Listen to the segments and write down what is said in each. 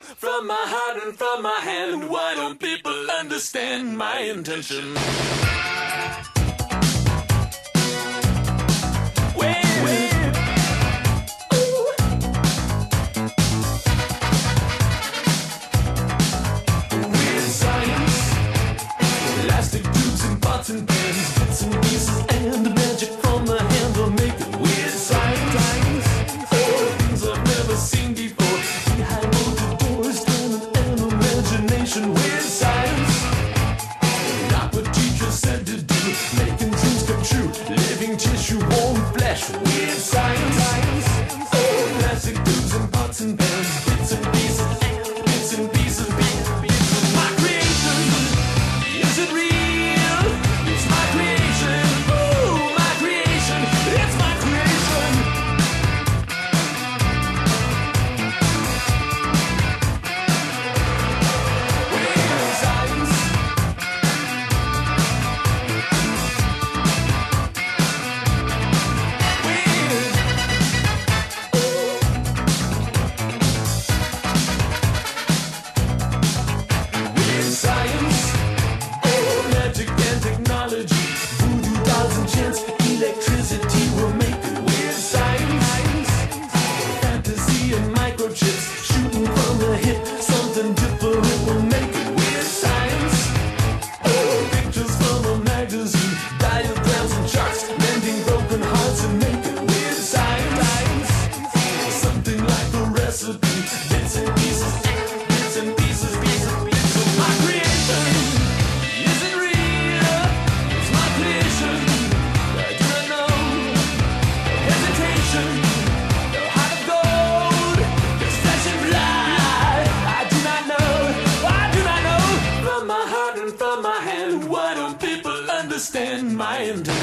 From my heart and from my hand, why don't people understand my intention? We. mind.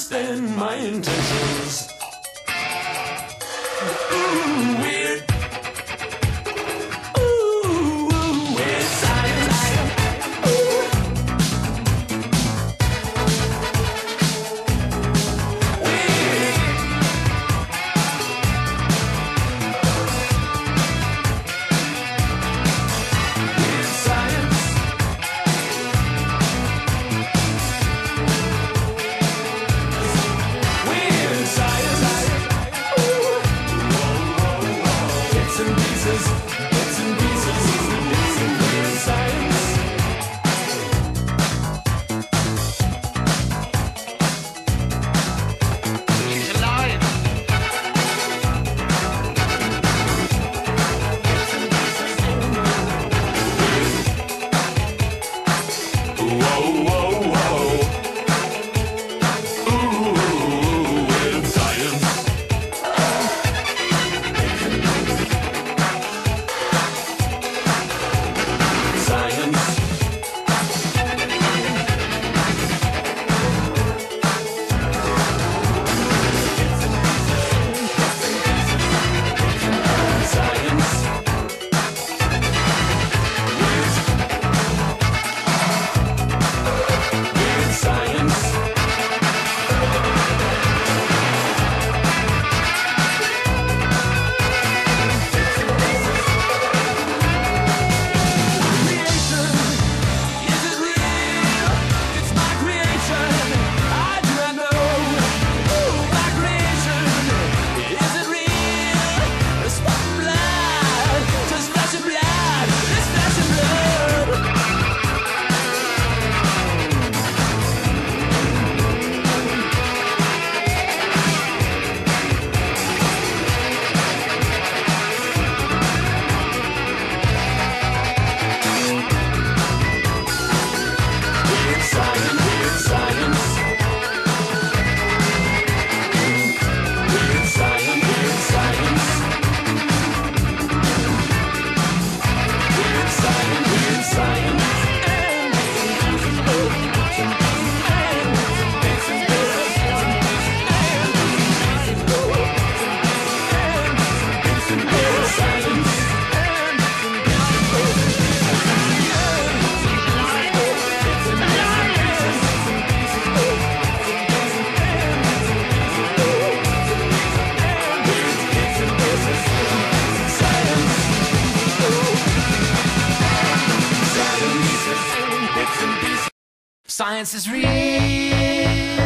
understand my intentions. whoa, whoa. Science is real